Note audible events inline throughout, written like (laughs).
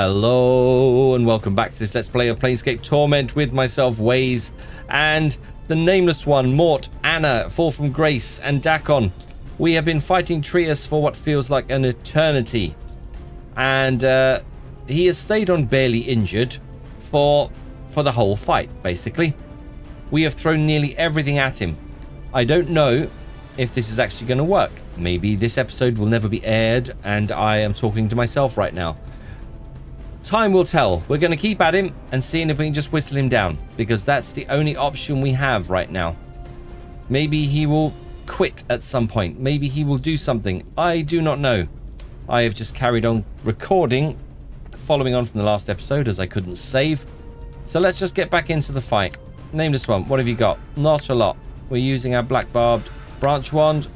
Hello and welcome back to this Let's Play of Planescape Torment with myself, Ways, and the Nameless One, Mort, Annah, Fall from Grace, and Dakkon. We have been fighting Trias for what feels like an eternity. And uh, he has stayed on barely injured for, for the whole fight, basically. We have thrown nearly everything at him. I don't know if this is actually going to work. Maybe this episode will never be aired and I am talking to myself right now. Time will tell. We're going to keep at him and seeing if we can just whistle him down because that's the only option we have right now. Maybe he will quit at some point. Maybe he will do something. I do not know. I have just carried on recording following on from the last episode as I couldn't save. So let's just get back into the fight. Nameless one, what have you got? Not a lot. We're using our black barbed branch wand.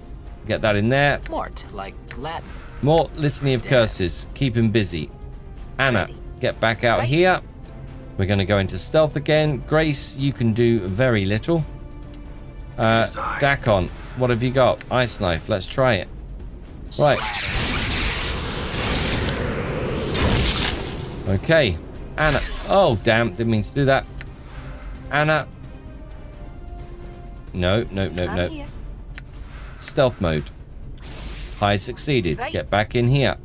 Get that in there. Mort, like Latin. More Litany of Curses. Keep him busy. Annah, get back out here. We're going to go into stealth again. Grace, you can do very little. Uh, Dakkon, what have you got? Ice knife. Let's try it. Right. Okay. Annah. Oh, damn. Didn't mean to do that. Annah. No, no, no, no. Stealth mode. Hide succeeded. Get back in here.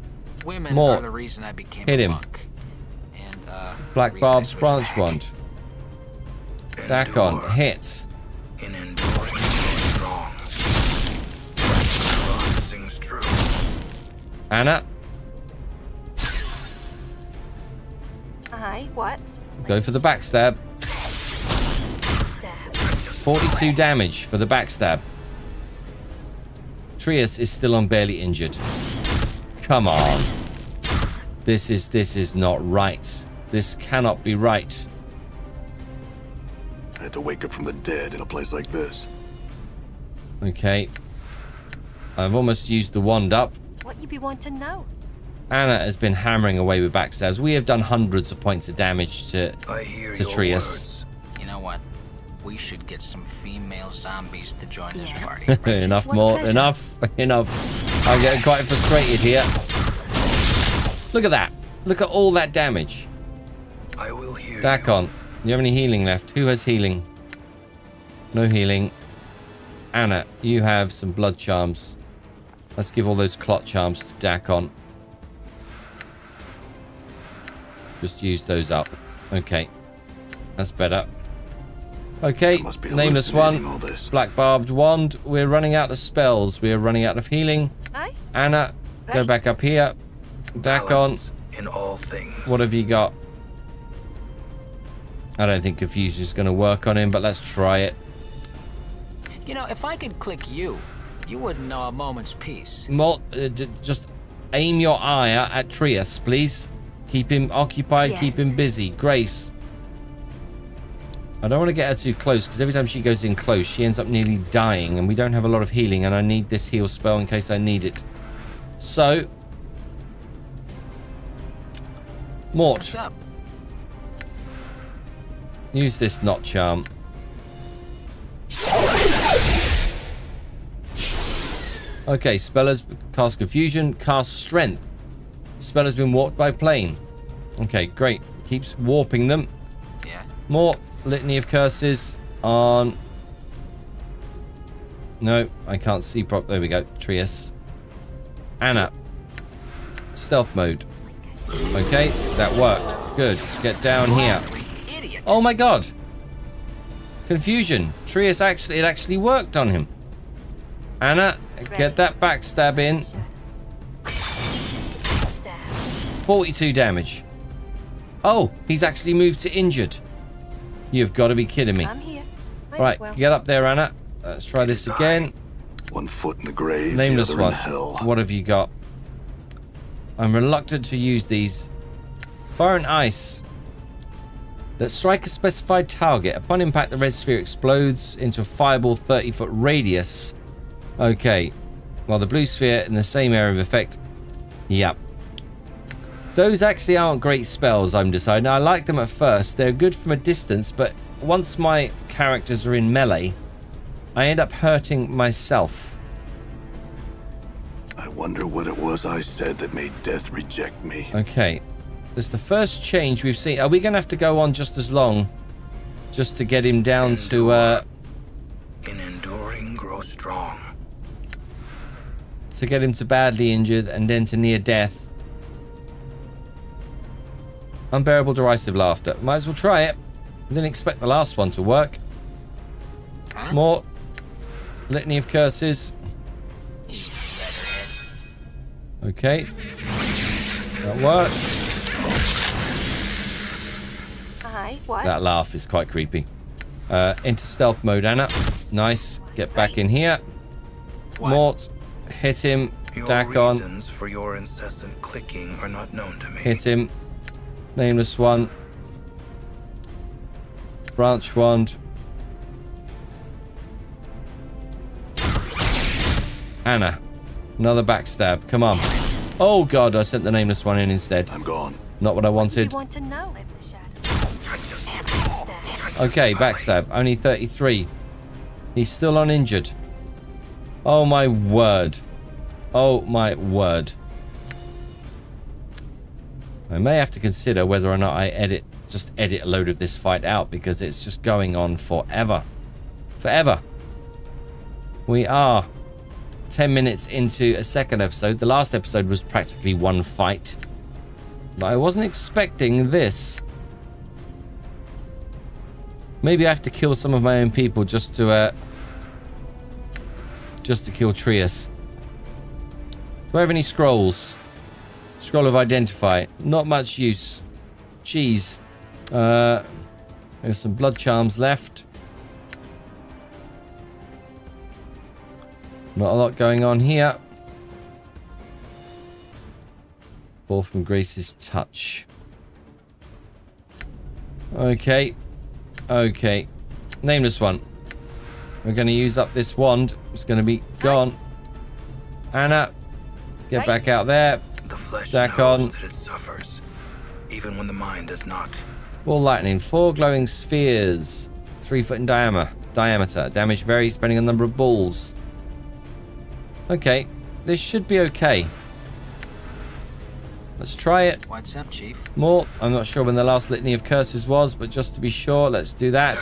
Women More. are the reason I became Hit a him. monk. And, the Black Barb's branch back. wand. Dakkon. Endure. Hits. In enduring strong. Ron sings true. Annah. Aye, what? Go for the backstab. Stab. 42 damage for the backstab. Trias is still on barely injured. Come on. This is this is not right. This cannot be right. I had to wake up from the dead in a place like this. Okay. I've almost used the wand up. What you be wanting now? Annah has been hammering away with backstabs. We have done hundreds of points of damage to I hear To your words. You know what? We should get some female zombies to join this Yes. party. enough (laughs) What more. pleasure. Enough. (laughs) Enough. I'm getting quite frustrated here. Look at that. Look at all that damage. I will hear Dakkon, you have any healing left? Who has healing? No healing. Annah, you have some blood charms. Let's give all those clot charms to Dakkon. Just use those up. Okay. That's better. Okay, be nameless one. Black barbed wand. We're running out of spells. We're running out of healing. Aye? Annah, go back up here. you. Dakkon, in all things. what have you got? I don't think Confusion's going to work on him, but let's try it. you know, if I could click you, you wouldn't know a moment's peace. Mol, uh, d- just aim your eye at, at Trias, please. Keep him occupied, keep him busy. Grace. I don't want to get her too close because every time she goes in close, she ends up nearly dying, and we don't have a lot of healing, and I need this heal spell in case I need it. So, Mort, What's up? Use this knot charm. Okay, spell has cast confusion, cast strength. Spell has been warped by plane. Okay, great. Keeps warping them. Yeah. More litany of curses on. No, I can't see prop. There we go. Trias. Annah. Stealth mode. Okay, that worked. Good. Get down here. Idiot. Oh my god. Confusion. Trias actually, it actually worked on him. Annah, get that backstab in. 42 damage. Oh, he's actually moved to injured. You've got to be kidding me. I'm here. Might Right, well. get up there, Annah. Let's try this again. One foot in the grave, Nameless the other one. in hell. What have you got? I'm reluctant to use these. Fire and ice. That strike a specified target. Upon impact, the red sphere explodes into a fireball 30 foot radius. Okay. While the blue sphere in the same area of effect. Yep. Those actually aren't great spells, I'm deciding. I like them at first. They're good from a distance, but once my characters are in melee, I end up hurting myself. I wonder what it was I said that made death reject me. Okay. It's the first change we've seen. Are we going to have to go on just as long just to get him down to... Uh, In enduring, grow strong. to get him to badly injured and then to near death. Unbearable derisive laughter. Might as well try it. Didn't expect the last one to work. Huh? More. Litany of curses. Okay. That worked. Aye, what? That laugh is quite creepy. Uh, into stealth mode, Annah. Nice. Get back in here. What? Mort. Hit him. Your Dakkon. reasons for your incessant clicking are not known to me. Hit him. Nameless one. Branch wand. Annah. Another backstab. Come on. Oh god, I sent the nameless one in instead. I'm gone. Not what I You wanted. want Okay, backstab. Only 33. He's still uninjured. Oh my word. Oh my word. I may have to consider whether or not I edit, just edit a load of this fight out because it's just going on forever. Forever. We are 10 minutes into a second episode. The last episode was practically one fight. But I wasn't expecting this. Maybe I have to kill some of my own people just to, uh... Just to kill Trias. Do I have any scrolls? Scroll of Identify. Not much use. Jeez. Uh... There's some blood charms left. Not a lot going on here. Fall from Grace's touch. Okay. Okay. Nameless one. We're going to use up this wand. It's going to be gone. Annah, get Right. back out there. The flesh Dakkon. knows that it suffers, even when the mind does not. Ball lightning. Four glowing spheres. Three foot in diameter. Diameter. Damage varies depending on the number of balls. Okay. This should be okay. Let's try it. What's up, Chief? More. I'm not sure when the last litany of curses was, but just to be sure, let's do that.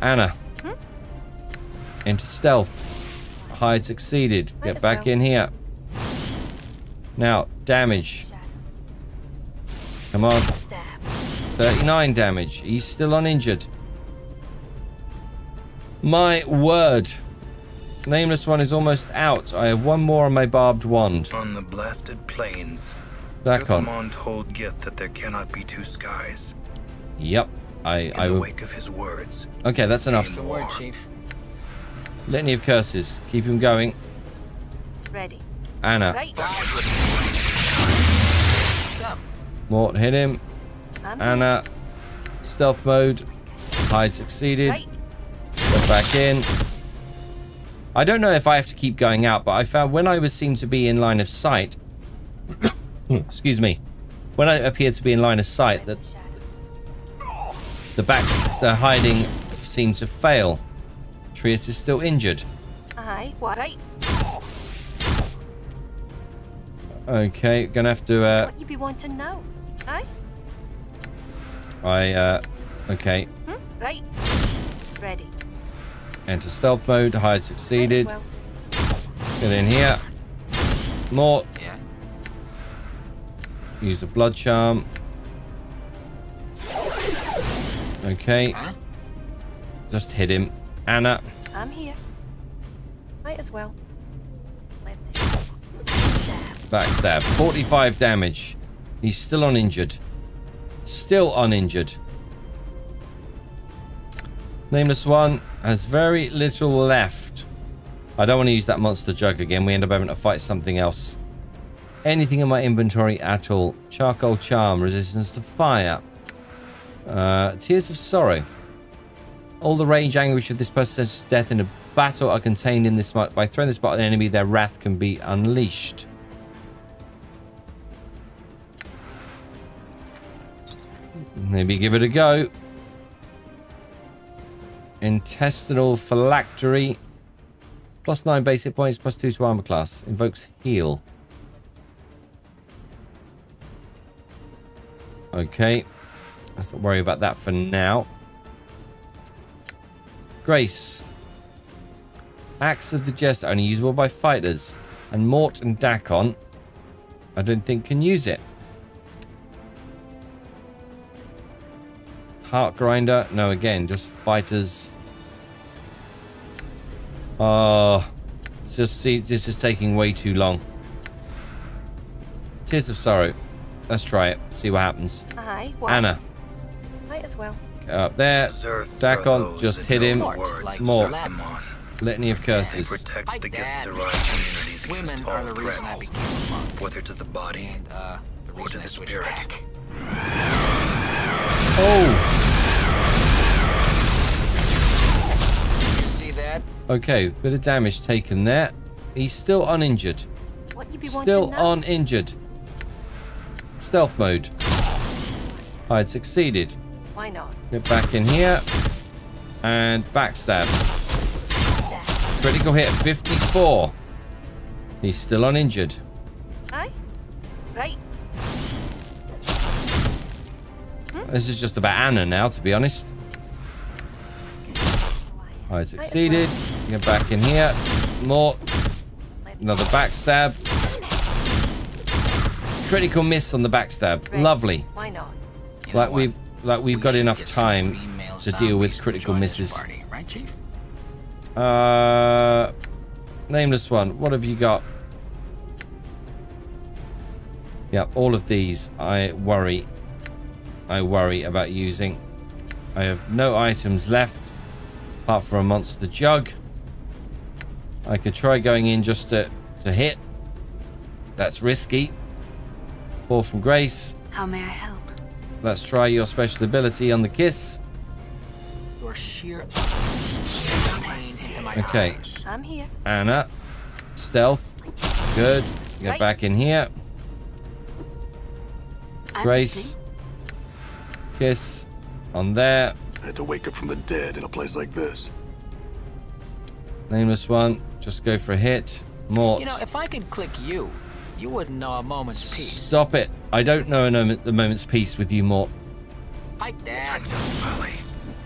Annah. Into stealth. Hide succeeded. Might Get back well. in here. Now, damage. Come on. 39 damage. He's still uninjured. My word. Nameless one is almost out. I have one more on my barbed wand. On the blasted plains, Dakkon. Zerthimon told Gith that there cannot be two skies. Yep. I, In I the will. wake of his words, Okay, that's enough. The word, Chief. Litany of curses. Keep him going. Ready. Annah. Right. What's up? Mort hit him. I'm here. Annah. Stealth mode. Hide succeeded. Right. Get back in. I don't know if I have to keep going out, but I found when I was seen to be in line of sight. (coughs) excuse me. When I appeared to be in line of sight, that the back, the hiding seemed to fail. Trias is still injured. Aye, what? Right. Okay, gonna have to. Uh, What you be want to know? Aye? I. Uh, okay, Hmm? Right. Ready. Enter stealth mode. Hide succeeded. Oh, Get in here. Mort. Yeah. Use a blood charm. Okay, just hit him. Annah. I'm here. Might as well. Live the shadow. Stab. Backstab. 45 damage. He's still uninjured. Still uninjured. Nameless one has very little left. I don't want to use that monster jug again. We end up having to fight something else. Anything in my inventory at all. Charcoal charm. Resistance to fire. Uh, Tears of sorrow. All the rage, anguish of this person's death in a battle are contained in this. By throwing this spot at an enemy, their wrath can be unleashed. Maybe give it a go. Intestinal Phylactery. Plus 9 basic points, plus 2 to armor class. Invokes heal. Okay. Let's not worry about that for now. Grace. Axe of the Jest, only usable by fighters. And Mort and Dakkon, I don't think can use it. Heart Grinder, no, again, just fighters. Oh, it's just see, this is taking way too long. Tears of Sorrow. Let's try it. See what happens. Aye, what? Annah. Might as well. Get up there. Zerths Dakkon, just hit him. the Mort, words like Mort. set them on. Litany of They curses. protect Like the that. Githzerai communities Women are the reason I threats, became a monk. whether to the body And, uh, the or to the spirit. back. Oh! Okay, bit of damage taken there. He's still uninjured. What you be Still uninjured. Stealth mode. I'd succeeded. Why not? Get back in here. And backstab. Critical hit 54. He's still uninjured. Aye? Right. This is just about Annah now, to be honest. I succeeded. Get back in here. More. Another backstab. Critical miss on the backstab. Lovely. Why not? Like we've like we've got enough time to deal with critical misses. party, Right, Chief? Uh, nameless one. What have you got? Yeah, all of these I worry. I worry about using. I have no items left apart from a monster jug. I could try going in just to, to hit. That's risky. Fall from grace. How may I help? Let's try your special ability on the kiss. Your sheer pain into my Okay. I'm here. Annah. Stealth. Good. Get Right. back in here. Grace. Kiss. On there. Had to wake up from the dead in a place like this. Nameless one. Just go for a hit. Mort. You know, if I could click you, you wouldn't know a moment's peace. Stop it. I don't know a moment, the moment's peace with you, Mort. Hi, Dad.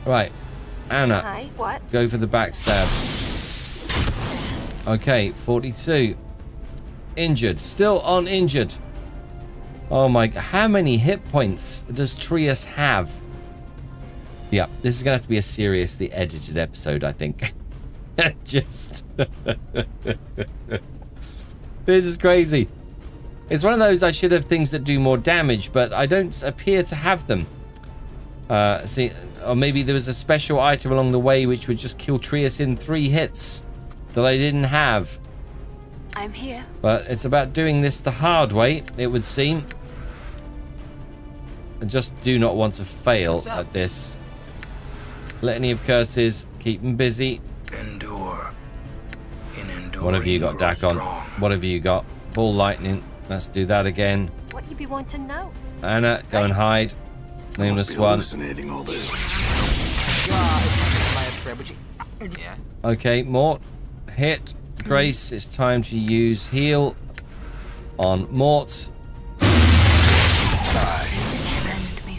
Right. Annah. Aye, what? Go for the backstab. Okay, 42. Injured. Still on injured. Oh my... How many hit points does Trias have? Yeah, this is going to have to be a seriously edited episode, I think. (laughs) Just... (laughs) this is crazy. It's one of those I should have things that do more damage, but I don't appear to have them. Uh, see, or maybe there was a special item along the way which would just kill Trias in three hits that I didn't have. I'm here. But it's about doing this the hard way, it would seem. I just do not want to fail at this. Litany of curses, keep them busy. Endure. In enduring, What have you got, grow Dakkon? strong. What have you got? Ball lightning. Let's do that again. What you be wanting now? Annah, go and hide. Nameless one. hallucinating all this. Yeah, it's my spread, but you- Yeah. Okay, Mort. Hit. Grace, it's time to use heal on Mort. Lend me.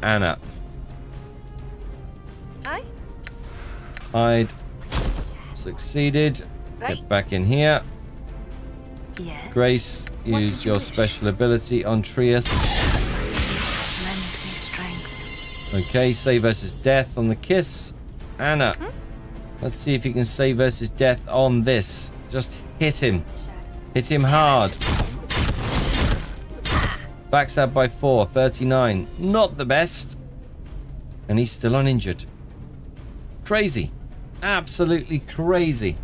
Annah. Hide. Succeeded. Get back in here. Grace, use your special ability on Trias. Lend me strength. Okay, save versus death on the kiss. Annah. Hmm? Let's see if you can save versus death on this. Just hit him. Hit him hard. Backstab by 4, 39. Not the best. And he's still uninjured. Crazy. Absolutely crazy.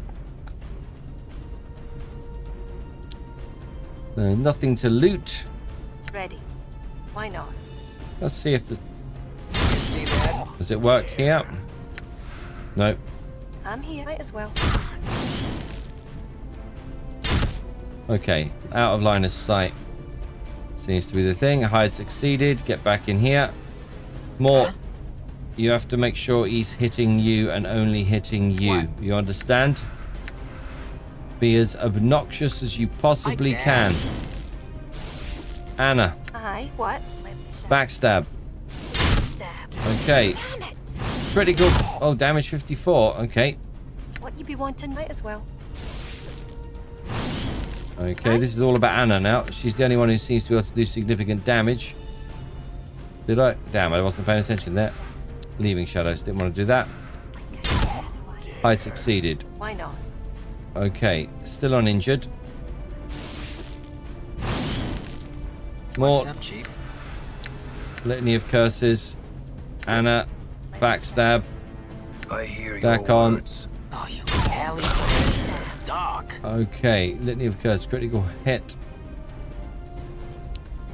Nothing to loot. Ready. Why not? Let's see if the, You see that? does it work here. No. I'm here. Might as well. Okay, out of line of sight. Seems to be the thing. Hide succeeded. Get back in here. More. You have to make sure he's hitting you and only hitting you. What? You understand? Be as obnoxious as you possibly can. can. Annah, Aye. Aye, what? Backstab. Stab. Okay. Damn it! Critical. Oh, damage 54. Okay. What you be wanting, might as well. Okay, this is all about Annah now. She's the only one who seems to be able to do significant damage. Did I? Damn, I wasn't paying attention there. Leaving shadows. Didn't want to do that. I succeeded. Why not? Okay, still uninjured. More What's up, Chief? litany of curses. Annah, backstab. I hear Back on. words. Oh, you alley dog. Okay, litany of curse, critical hit.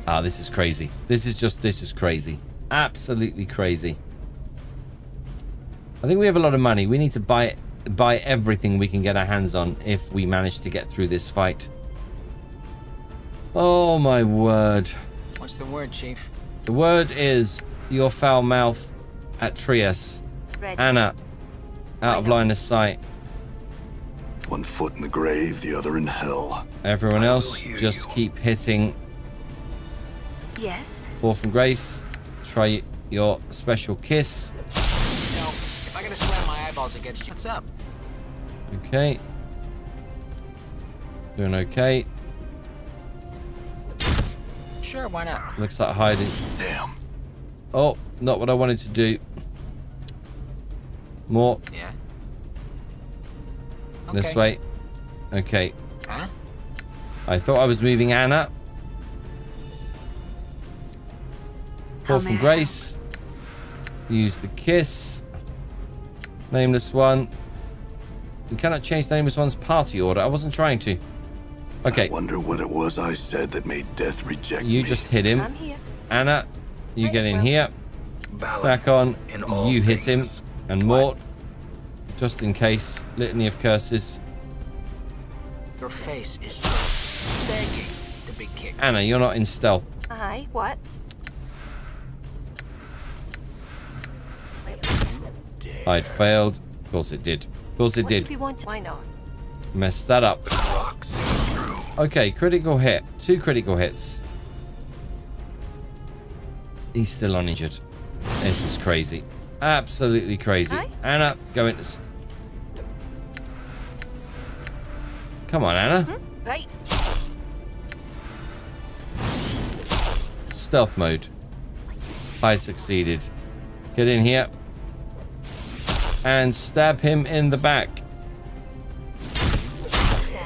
Ah, this is crazy. This is just, this is crazy. Absolutely crazy. I think we have a lot of money. We need to buy buy everything we can get our hands on if we manage to get through this fight. Oh my word. What's the word, Chief? The word is your foul mouth at Trias. Ready. Annah, out of line of sight. One foot in the grave, the other in hell. Everyone else, just you. keep hitting Yes. Fall from Grace. Try your special kiss. Slam my eyeballs against you, what's up? Okay. Doing okay. Sure, why not? Looks like hiding. Damn. Oh, not what I wanted to do. More Yeah. this way. Okay. Huh? I thought I was moving Annah. Fall from Grace. Use the kiss. Nameless one. You cannot change Nameless one's party order. I wasn't trying to. Okay, Wonder what it was I said that made death reject you me. just hit him. I'm here. Annah, you Might get in well. here. Balance Back on. in all You hit him. things. And Mort. Just in case. Litany of curses. Your face is just begging to be kicked. Annah, you're not in stealth. Aye, what? I'd failed. Of course it did. Of course it What did. be wanting? Why not? Messed that up. Rock sings through. Okay, critical hit. Two critical hits. He's still uninjured. This is crazy. Absolutely crazy. Aye. Annah, go into... St- Come on, Annah. Mm-hmm. Right. Stealth mode. I succeeded. Get in here. And stab him in the back.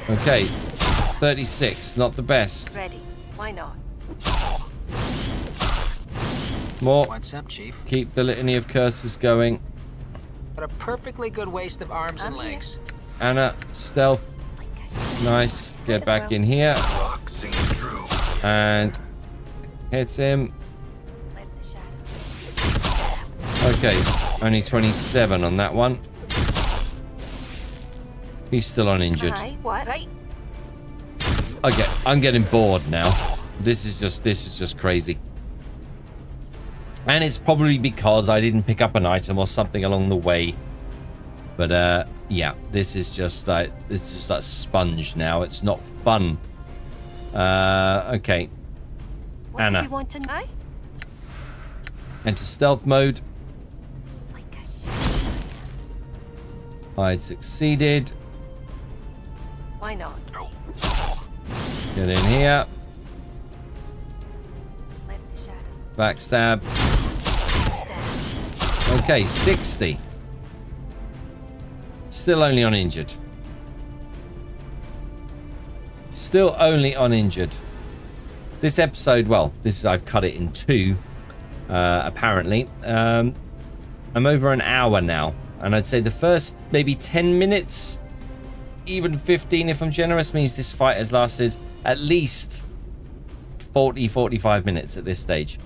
Okay. 36. Not the best. Ready. Why not? More. What's up, Chief? Keep the litany of curses going. What a perfectly good waste of arms and I'm here. legs. Annah, stealth. Nice. Get as back well. in here. Rock sings through. And hit him. Let the shadows. Okay. Only 27 on that one. He's still uninjured. Aye, what? Right. Okay, I'm getting bored now. This is just this is just crazy. And it's probably because I didn't pick up an item or something along the way. But uh yeah, this is just like this is like sponge now. It's not fun. Uh okay. What Annah. you be wanting? Aye. Enter stealth mode. I'd succeeded. Why not? Get in here. Let the shadows. Backstab. Okay, 60. Still only uninjured. Still only uninjured. This episode, well, this is I've cut it in two, uh, apparently. Um, I'm over an hour now, and I'd say the first maybe 10 minutes, even 15 if I'm generous, means this fight has lasted at least 40, 45 minutes at this stage,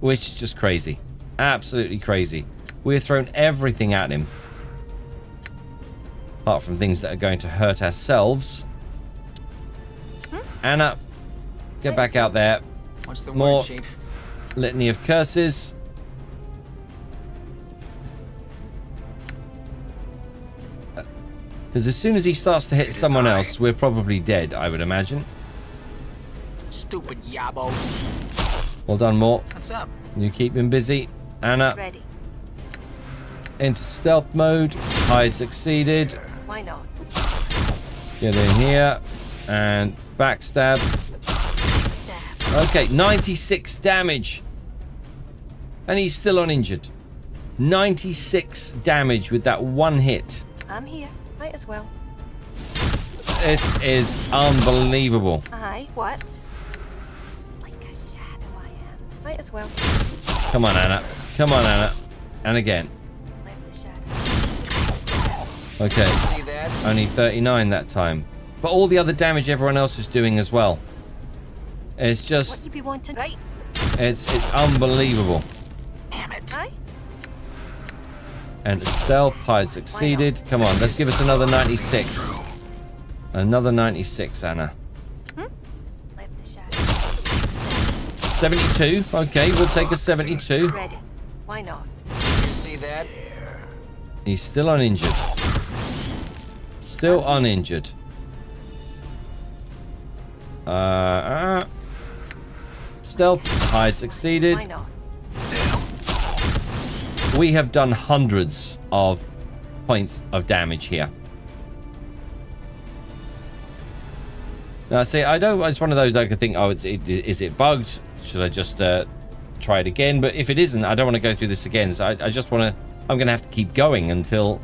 which is just crazy. Absolutely crazy. We've thrown everything at him, apart from things that are going to hurt ourselves. Hmm? Annah, get back out there. What's the More- word, Chief? Litany of curses. Because as soon as he starts to hit is someone else, we're probably dead, I would imagine. Stupid yabo. Well done, Mort. What's up? You keep him busy. Annah, Ready. into stealth mode. Hide succeeded. Why not? Get in here. And backstab. Stab. Okay, 96 damage. And he's still uninjured. 96 damage with that one hit. I'm here. Might as well. This is unbelievable. Aye. What? Like a shadow I am. Might as well. Come on, Annah. Come on, Annah. And again. Left the shadow. Okay, only 39 that time. But all the other damage everyone else is doing as well. It's What just, you be wanting? Right. it's it's unbelievable. Damn it. Aye. And stealth hide succeeded. Come on, let's give us another 96. Another 96, Annah. Left the shadow. 72. Okay, we'll take a 72. Why not? See that? He's still uninjured. Still uninjured. Uh, uh, stealth hide succeeded. We have done hundreds of points of damage here. Now, see, I don't. It's one of those I could think, oh, it's, it, is it bugged? Should I just uh, try it again? But if it isn't, I don't want to go through this again. So I, I just want to. I'm going to have to keep going until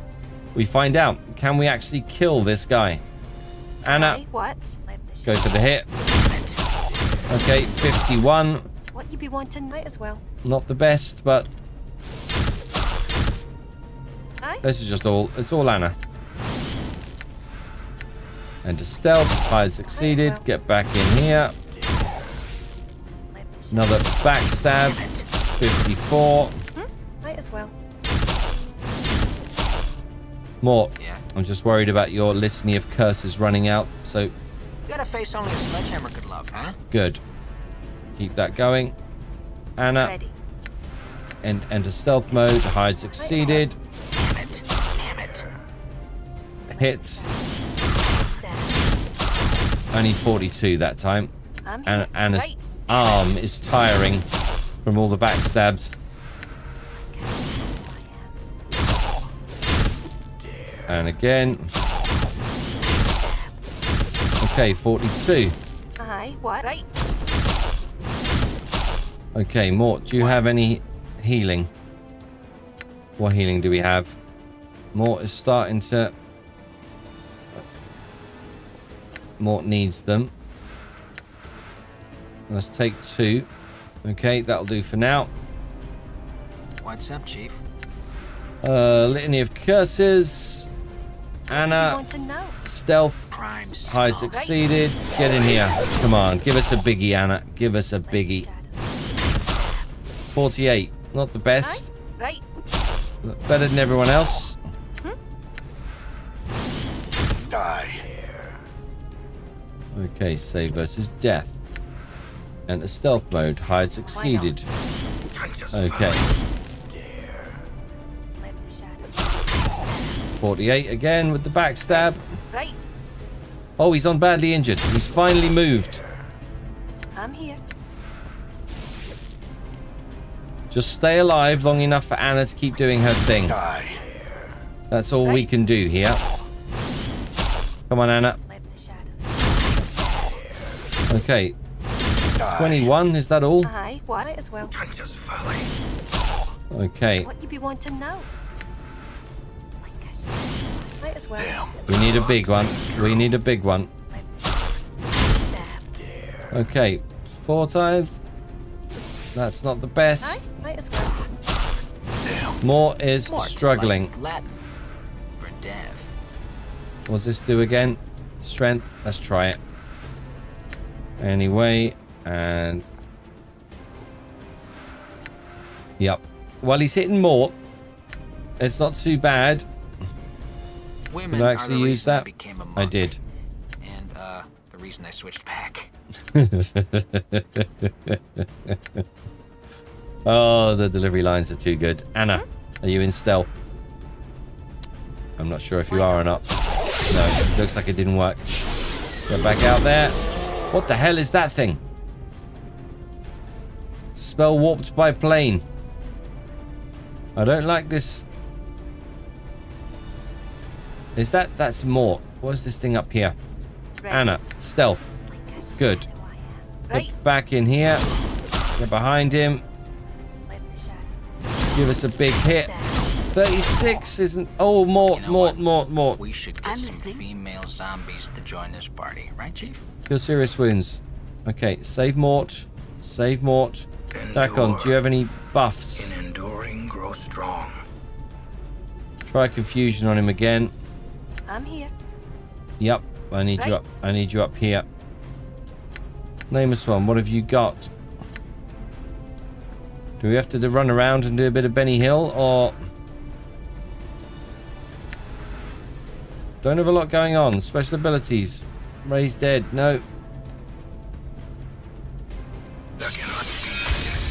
we find out. Can we actually kill this guy? Annah, Aye. What? Go for the hit. Okay, 51. What you be wanting? Might as well. Not the best, but Aye. This is just all, it's all Annah. And to stealth, hide succeeded, get back in here. Left the shadow. Another backstab, 54. Hmm? Might as well. More. Yeah. I'm just worried about your litany of curses running out, so You got a face only a sledgehammer could love, huh? good. Keep that going. Annah, Ready. and enter stealth mode, hide succeeded, hits, only 42 that time. I'm And. Annah's Right. arm is tiring from all the backstabs. And again. Okay, 42. Aye. What? Right. Okay, Mort, do you have any healing? What healing do we have? Mort is starting to... Mort needs them. Let's take two. Okay, that'll do for now. What's up, Chief? Uh, litany of curses. Annah, want to know? stealth, Crime hide scum. succeeded. Get in here. Come on, give us a biggie, Annah. Give us a biggie. 48. Not the best. Right. Better than everyone else. Okay, save versus death. And the stealth mode, hide succeeded. Okay, Left the shadow. 48 again with the backstab. Oh, he's on badly injured. He's finally moved. I'm here. Just stay alive long enough for Annah to keep doing her thing. That's all we can do here. Come on, Annah. Left the shadow. Okay, Die. 21, is that all? Aye. What? As well. Just folly. Okay, What you be wanting now? Like a shadow. Might as well. Damn. we need a big one. We need a big one. Okay, four times. That's not the best. Might as well. More is Mort, struggling. like Latin. For. What's this do again? Strength. Let's try it. Anyway, and yep. While he's hitting more, it's not too bad. Women Did I actually use I that? I monk, did. And uh, the reason I switched back. (laughs) Oh, the delivery lines are too good. Annah, are you in stealth? I'm not sure if you are or not. No, looks like it didn't work. Get back out there. What the hell is that thing? Spell warped by plane. I don't like this. Is that that's more? What's this thing up here? Annah, stealth. Good. Get back in here. Get behind him. Give us a big hit. 36 isn't. Oh, Mort, You know Mort. Mort, Mort. We should get I'm some listening. female zombies to join this party, right, Chief? Kill serious wounds. Okay, save Mort. Save Mort. Back on. Do you have any buffs? In enduring, grow strong. Try confusion on him again. I'm here. Yep, I need you up. I need you up here. Name us one. What have you got? Do we have to run around and do a bit of Benny Hill, or don't have a lot going on? Special abilities. Raise dead. No.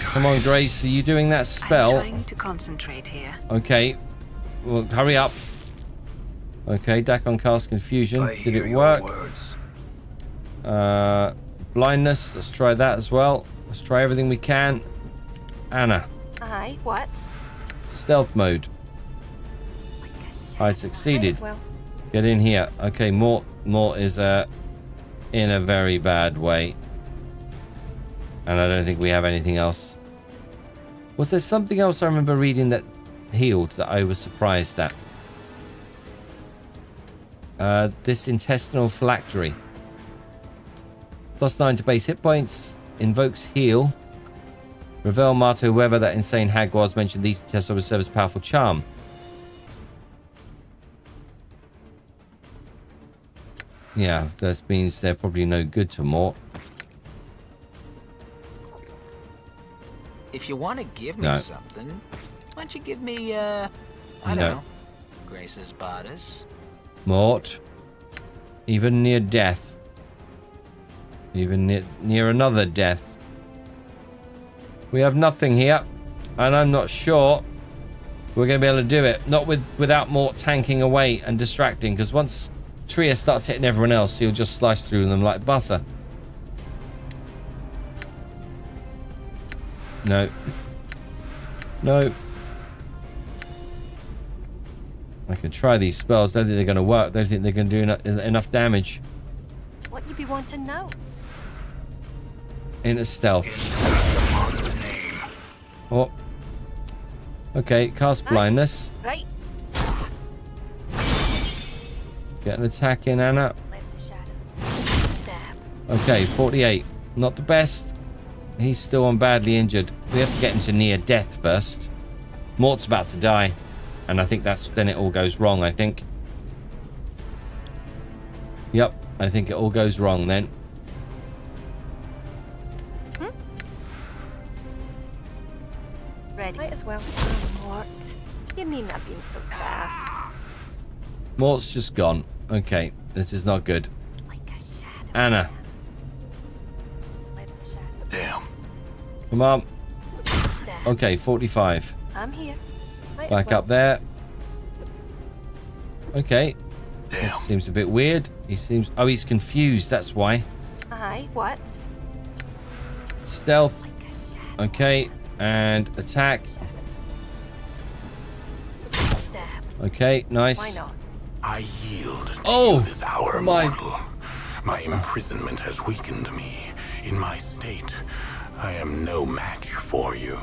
Come on, Grace. Are you doing that spell? I'm spell? trying to concentrate here. Okay. Well, hurry up. Okay, Dakkon cast confusion. I Did it work? Uh, blindness. Let's try that as well. Let's try everything we can. Annah, Aye, what? stealth mode. I Might succeeded. as well. Get in here. Okay, Mort, Mort is uh, in a very bad way. And I don't think we have anything else. Was there something else I remember reading that healed that I was surprised at? Uh, this intestinal phylactery. Plus 9 to base hit points. Invokes heal. Revel Marto, whoever that insane hag was, mentioned these as a powerful charm. Yeah, that means they're probably no good to Mort. If you want to give me No. something, why don't you give me, uh, I don't No. know, Grace's bodice? Mort, even near death, even near, near another death. We have nothing here, and I'm not sure we're going to be able to do it. Not with without Mort tanking away and distracting, because once Tria starts hitting everyone else, he'll just slice through them like butter. No. No. I can try these spells. Don't think they're going to work. Don't think they're going to do eno- enough damage. What you be wanting now? Into stealth. Oh. Okay, cast blindness. Right. Get an attack in, Annah. Let the shadows. Stab. Okay, 48. Not the best. He's still on badly injured. We have to get him to near death first. Mort's about to die. And I think that's then it all goes wrong, I think. Yep, I think it all goes wrong then. Ready. Might as well. Mort. You needn't have been so daft. Mort's just gone. Okay, this is not good. Like a shadow. Annah, Let the shadows. Damn. come on. Okay, 45. I'm here. Back up there. Okay, Damn. this seems a bit weird. He seems... Oh, he's confused, that's why. Aye, what? Stealth. Like a shadow. Okay, and attack. Stab. Okay, Why nice. not? I yield to Oh, this hour, my- mortal. My imprisonment has weakened me. In my state, I am no match for you.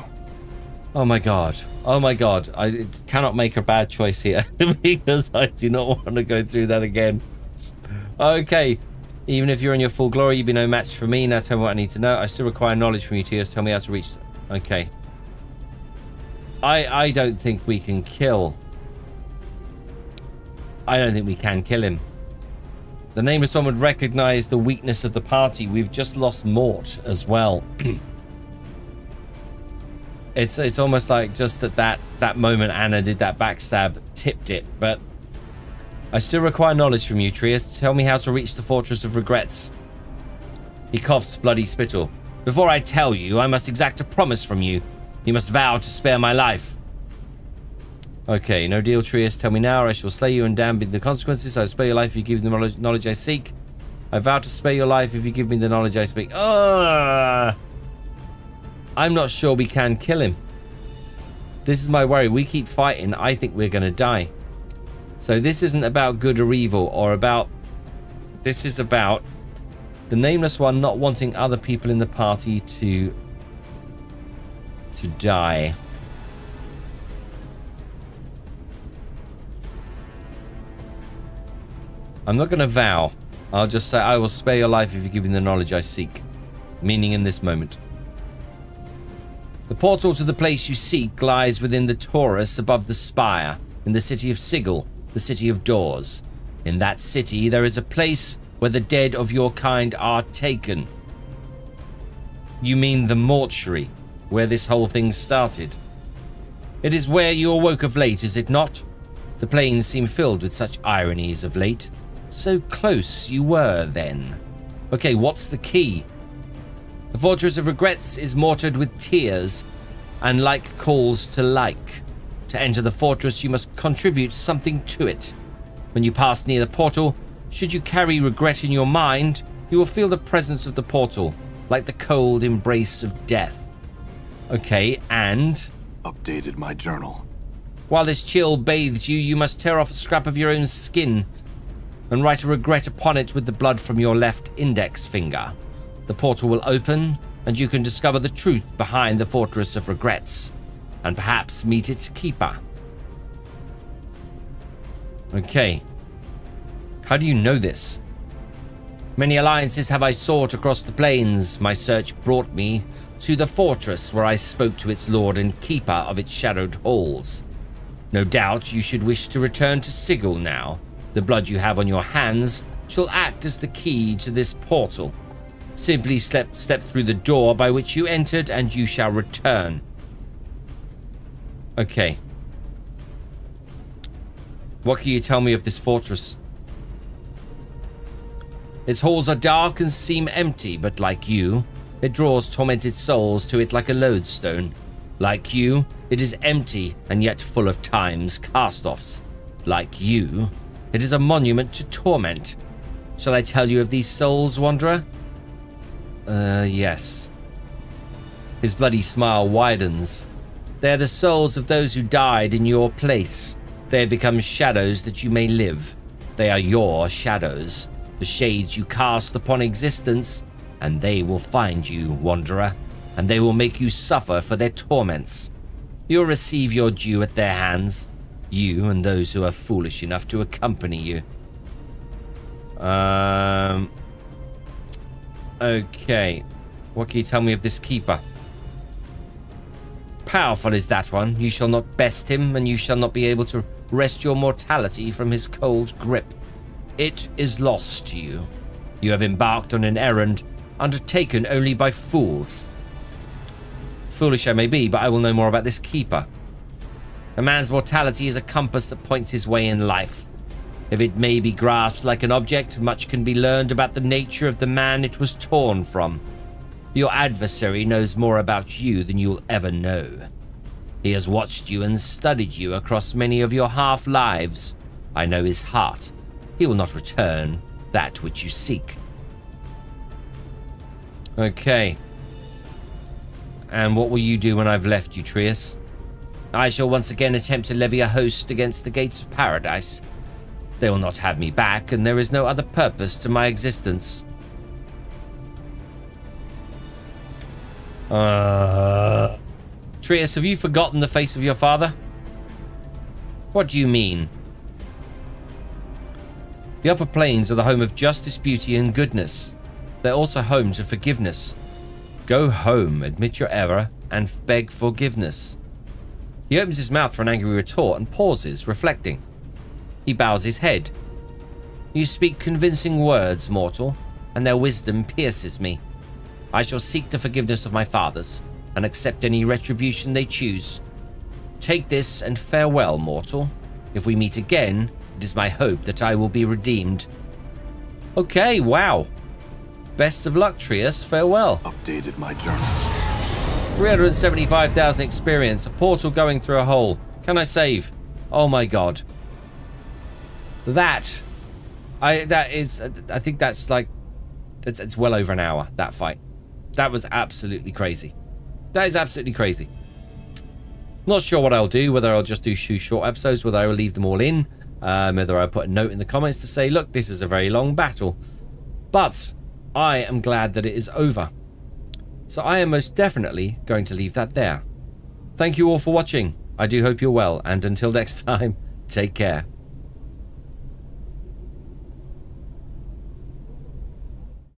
Oh my god. Oh my god. I cannot make a bad choice here (laughs) because I do not want to go through that again. Okay. Even if you're in your full glory, you'd be no match for me. Now tell me what I need to know. I still require knowledge from you, Trias. Tell me how to reach. Okay. I I don't think we can kill. I don't think we can kill him. The nameless one would recognize the weakness of the party. We've just lost Mort as well. (clears throat) it's it's almost like just that that that moment Annah did that backstab tipped it, but I still require knowledge from you, Trias. Tell me how to reach the Fortress of Regrets. He coughs bloody spittle. Before I tell you, I must exact a promise from you. You must vow to spare my life. Okay, no deal, Trias. Tell me now, or I shall slay you and damn be the consequences. I will spare your life if you give me the knowledge, I seek. I vow to spare your life if you give me the knowledge I speak. Ah! I'm not sure we can kill him. This is my worry. We keep fighting. I think we're going to die. So this isn't about good or evil or about... This is about the Nameless One not wanting other people in the party to... to die. I'm not going to vow. I'll just say I will spare your life if you give me the knowledge I seek. Meaning in this moment. The portal to the place you seek lies within the torus above the spire, in the city of Sigil, the city of doors. In that city there is a place where the dead of your kind are taken. You mean the mortuary, where this whole thing started? It is where you awoke of late, is it not? The planes seem filled with such ironies of late. So close you were then. Okay, what's the key? The Fortress of Regrets is mortared with tears, and like calls to like. To enter the fortress, you must contribute something to it. When you pass near the portal, should you carry regret in your mind, you will feel the presence of the portal, like the cold embrace of death. Okay, and. Updated my journal. While this chill bathes you, you must tear off a scrap of your own skin and write a regret upon it with the blood from your left index finger. The portal will open, and you can discover the truth behind the Fortress of Regrets, and perhaps meet its keeper. Okay. How do you know this? Many alliances have I sought across the planes. My search brought me to the fortress where I spoke to its lord and keeper of its shadowed halls. No doubt you should wish to return to Sigil now. The blood you have on your hands shall act as the key to this portal. Simply step, step through the door by which you entered and you shall return. Okay. What can you tell me of this fortress? Its halls are dark and seem empty, but like you, it draws tormented souls to it like a lodestone. Like you, it is empty and yet full of time's cast-offs. Like you, it is a monument to torment. Shall I tell you of these souls, Wanderer? Uh, yes. His bloody smile widens. They are the souls of those who died in your place. They have become shadows that you may live. They are your shadows, the shades you cast upon existence, and they will find you, Wanderer, and they will make you suffer for their torments. You'll receive your due at their hands, you and those who are foolish enough to accompany you. Um. Okay. What can you tell me of this keeper? Powerful is that one. You shall not best him, and you shall not be able to wrest your mortality from his cold grip. It is lost to you. You have embarked on an errand undertaken only by fools. Foolish I may be, but I will know more about this keeper. A man's mortality is a compass that points his way in life. If it may be grasped like an object, much can be learned about the nature of the man it was torn from. Your adversary knows more about you than you'll ever know. He has watched you and studied you across many of your half lives. I know his heart. He will not return that which you seek. Okay. And what will you do when I've left you, Trias? I shall once again attempt to levy a host against the gates of paradise. They will not have me back, and there is no other purpose to my existence. Uh... Trias, have you forgotten the face of your father? What do you mean? The upper planes are the home of justice, beauty, and goodness. They're also home to forgiveness. Go home, admit your error, and beg forgiveness. He opens his mouth for an angry retort and pauses, reflecting. He bows his head. You speak convincing words, mortal, and their wisdom pierces me. I shall seek the forgiveness of my fathers, and accept any retribution they choose. Take this and farewell, mortal. If we meet again, it is my hope that I will be redeemed. Okay, wow. Best of luck, Trias. Farewell. Updated my journal. 375,000 experience. A portal going through a hole. Can I save? Oh my god. That. I that is I think that's like it's, it's well over an hour that fight. That was absolutely crazy. That is absolutely crazy. Not sure what I'll do, whether I'll just do two short episodes, whether I will leave them all in, um, whether I put a note in the comments to say, look, this is a very long battle. But I am glad that it is over. So I am most definitely going to leave that there. Thank you all for watching. I do hope you're well, and until (laughs) next time, take care.